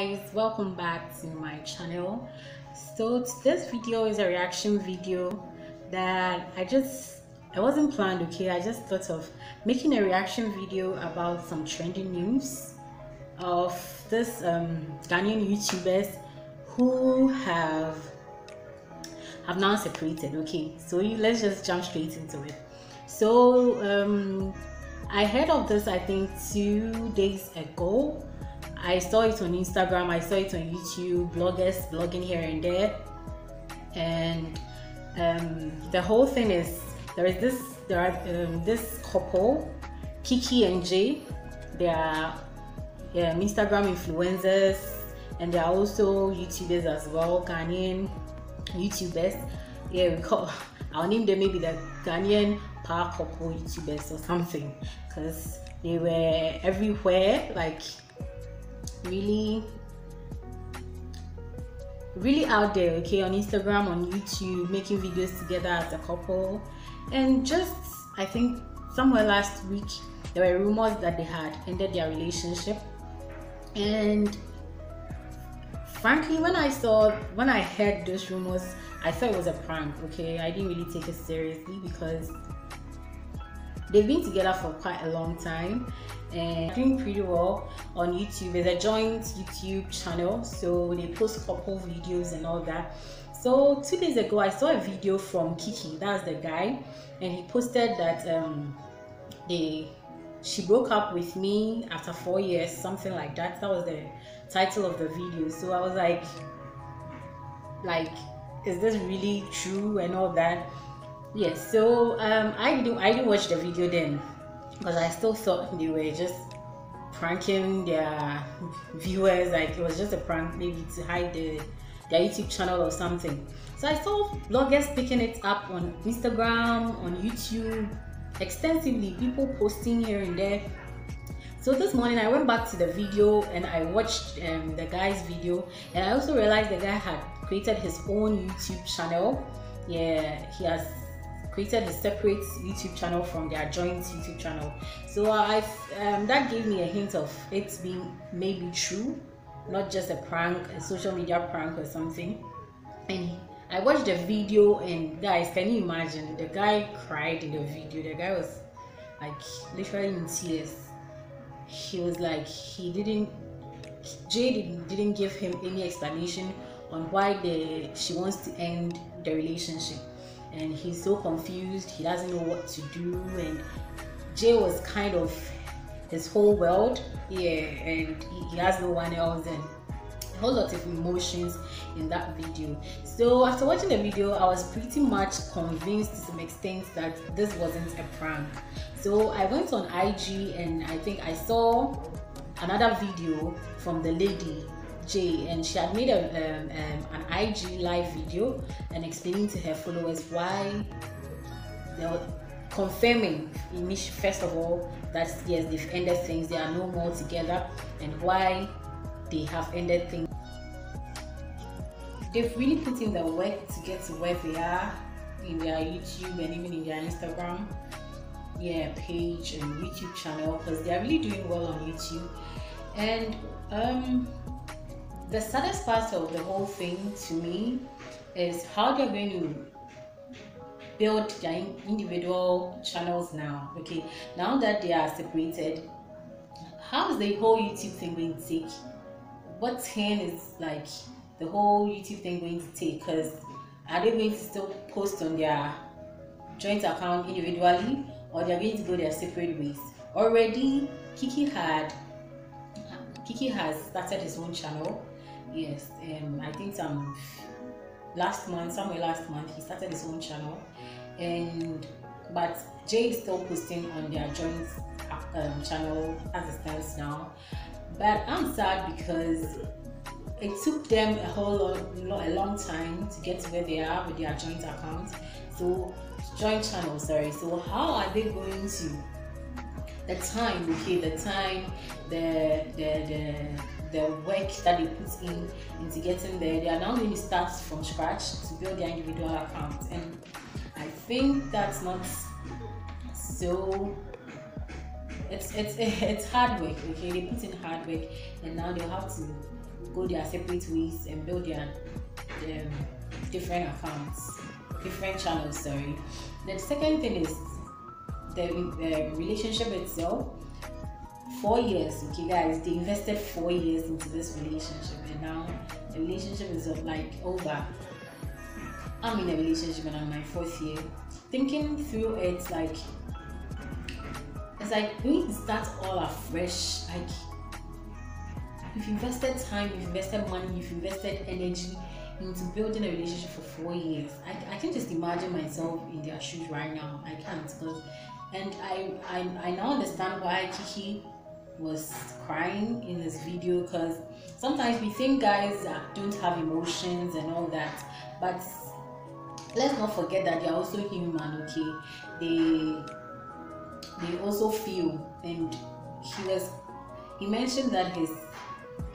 guys welcome back to my channel. So this video is a reaction video that i just i wasn't planned okay? I just thought of making a reaction video about some trending news of this um ghanaian youtubers who have have now separated okay? So let's just jump straight into it. So um i heard of this i think two days ago I saw it on Instagram, I saw it on YouTube, bloggers blogging here and there. And um, the whole thing is there is this there are um, this couple, Kiki and Jay. They are um, Instagram influencers and they are also YouTubers as well, Ghanaian YouTubers. Yeah, we call I'll name them maybe the Ghanaian power couple YouTubers or something because they were everywhere like really really out there okay on instagram on youtube making videos together as a couple. And just i think somewhere last week there were rumors that they had ended their relationship. And frankly when i saw when i heard those rumors i thought it was a prank okay? I didn't really take it seriously because they've been together for quite a long time and doing pretty well on YouTube. It's a joint YouTube channel, so they post couple videos and all that. So two days ago, I saw a video from Kiki, that's the guy, and he posted that um, they she broke up with me after four years, something like that. That was the title of the video. So I was like, like, is this really true and all that? Yes. So um, I didn't I didn't watch the video then because I still thought they were just pranking their viewers, like it was just a prank, maybe to hide the, their YouTube channel or something. So I saw bloggers picking it up on Instagram, on YouTube, extensively, people posting here and there. So this morning I went back to the video and I watched um, the guy's video, and I also realized the guy had created his own YouTube channel. Yeah, he has created a separate YouTube channel from their joint YouTube channel. So I um, that gave me a hint of it being maybe true, not just a prank, a social media prank or something. And I watched the video and guys, can you imagine? The guy cried in the video. The guy was like literally in tears. He was like he didn't Jay didn't, didn't give him any explanation on why the she wants to end the relationship and he's so confused he doesn't know what to do and jay was kind of his whole world. Yeah. And he, has no one else and a whole lot of emotions in that video. So after watching the video i was pretty much convinced to some extent that this wasn't a prank. So i went on ig and i think i saw another video from the lady Jay, and she had made a, um, um, an IG live video and explaining to her followers why they were confirming, first of all, that yes, they've ended things, they are no more together, and why they have ended things. They've really put in the work to get to where they are in their YouTube and even in their Instagram yeah page and YouTube channel because they are really doing well on YouTube and um the saddest part of the whole thing to me is how they're going to build their individual channels now. Okay, now that they are separated, how is the whole YouTube thing going to take? What turn is like the whole YouTube thing going to take? Because are they going to still post on their joint account individually, or they're going to go their separate ways? Already, Kiki had Kiki has started his own channel Yes, um, I think um, last month, somewhere last month, he started his own channel, and but Jay is still posting on their joint um, channel as it stands now. But I'm sad because it took them a whole lot, a long time to get to where they are with their joint account. So joint channel, sorry. So how are they going to the time? Okay, the time, the the the the work that they put in into getting there, they are now going to start from scratch to build their individual accounts. And I think that's not so. It's it's it's hard work. Okay, they put in hard work, and now they'll have to go their separate ways and build their um, different accounts, different channels. Sorry. The second thing is the, the relationship itself. Four years, okay, guys. They invested four years into this relationship, and now the relationship is uh, like over. I'm in a relationship and I'm my fourth year. Thinking through it, like it's like we need to start all afresh. Like you've invested time, you've invested money, you've invested energy into building a relationship for four years. I, I can just imagine myself in their shoes right now. I can't because and I, I I now understand why Kiki was crying in this video because sometimes we think guys uh, don't have emotions and all that but let's not forget that they're also human okay? They they also feel and he was he mentioned that his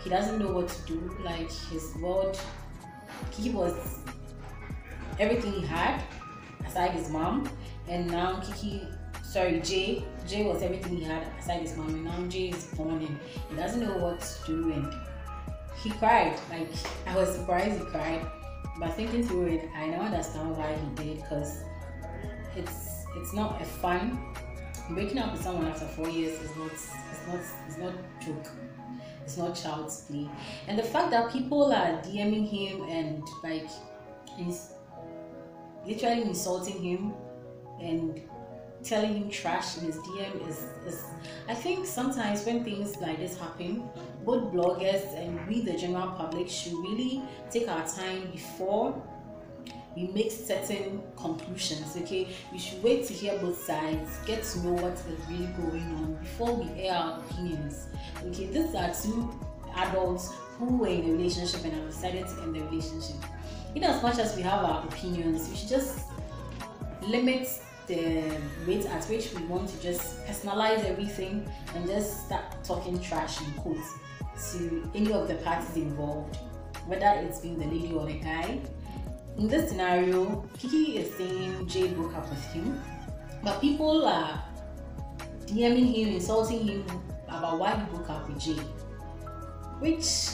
he doesn't know what to do like his world he was everything he had aside his mom and now kiki sorry jay jay was everything he had. Aside his mom and now jay is born and he doesn't know what to do and he cried. Like i was surprised he cried. But thinking through it i now understand why he did because it's it's not a fun. Breaking up with someone after four years is not it's not it's not joke. It's not child's play. And the fact that people are dming him and like he's literally insulting him and telling him trash in his dm is, is i think sometimes when things like this happen both bloggers and we the general public should really take our time before we make certain conclusions okay? We should wait to hear both sides get to know what is really going on before we air our opinions okay? These are two adults who were in a relationship and have decided to end the relationship. In as much as we have our opinions we should just limit the rate at which we want to just personalize everything and just start talking trash in quotes to any of the parties involved whether it's been the lady or the guy in this scenario, Kiki is saying Jay broke up with him, but people are DMing him, insulting him about why he broke up with Jay. Which,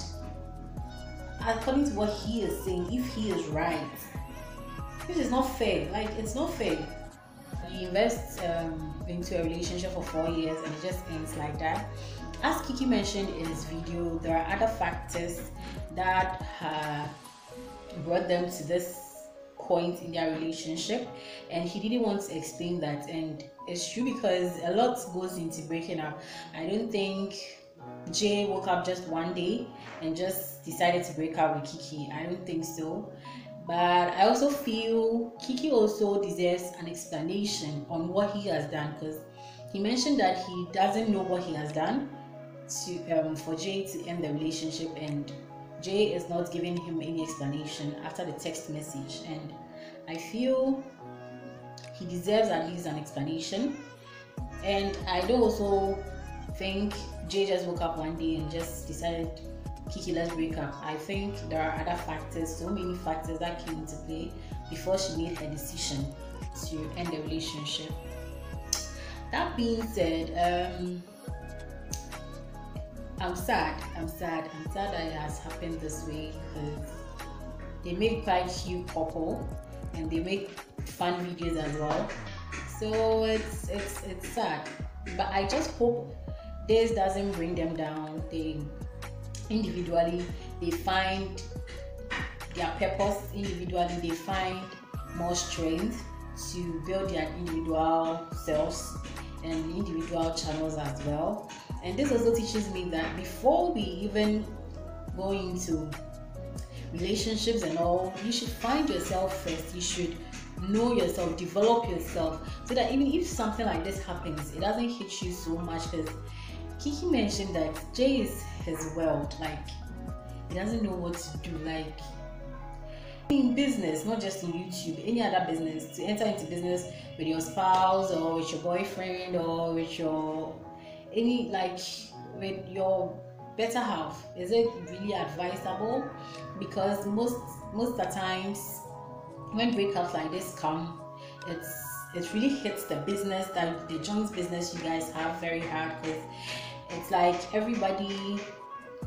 according to what he is saying, if he is right, which is not fair. Like, it's not fair. You invest um, into a relationship for four years and it just ends like that. As Kiki mentioned in his video, there are other factors that uh, brought them to this point in their relationship and he didn't want to explain that. And it's true because a lot goes into breaking up. I don't think jay woke up just one day and just decided to break up with kiki. I don't think so but i also feel kiki also deserves an explanation on what he has done because he mentioned that he doesn't know what he has done to um, for jay to end the relationship and Jay is not giving him any explanation after the text message, and I feel he deserves at least an explanation. And I do also think Jay just woke up one day and just decided, Kiki, let's break up. I think there are other factors, so many factors that came into play before she made her decision to end the relationship. That being said, um, I'm sad. I'm sad. I'm sad that it has happened this way because they make quite cute couple and they make fun videos as well. So it's it's it's sad. But I just hope this doesn't bring them down. They individually they find their purpose individually they find more strength to build their individual selves and individual channels as well and this also teaches me that before we even go into relationships and all, you should find yourself first. You should know yourself, develop yourself, so that even if something like this happens, it doesn't hit you so much. Because Kiki mentioned that Jay is his world, like he doesn't know what to do. Like in business, not just in YouTube, any other business, to enter into business with your spouse or with your boyfriend or with your any like with your better half is it really advisable because most most of the times when breakups like this come it's it really hits the business that the joint business you guys have very hard because it's like everybody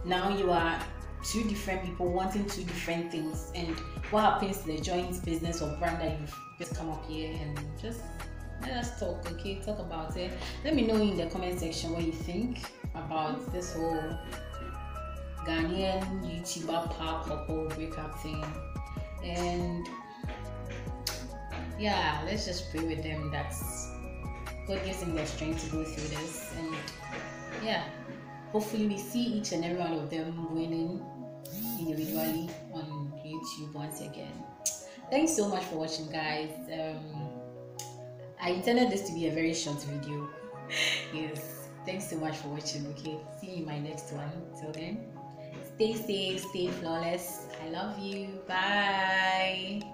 now you are two different people wanting two different things. And what happens to the joint business or brand that you've just come up here and just let us talk okay? Talk about it. Let me know in the comment section what you think about this whole ghanaian youtuber power couple breakup thing. And yeah let's just pray with them that's god gives them the strength to go through this. And yeah hopefully we see each and every one of them winning individually on YouTube once again. Thanks so much for watching, guys. Um, I intended this to be a very short video. yes, thanks so much for watching. Okay, see you in my next one. Till then, stay safe, stay flawless. I love you. Bye.